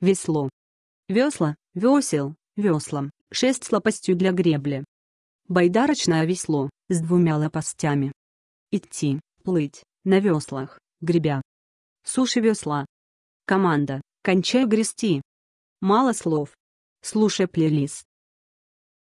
весло. Весла, весел, веслом, шесть с лопастью для гребли. Байдарочное весло, с двумя лопастями. Идти, плыть, на веслах, гребя. Суши весла. Команда, кончай грести. Мало слов. Слушай плейлист.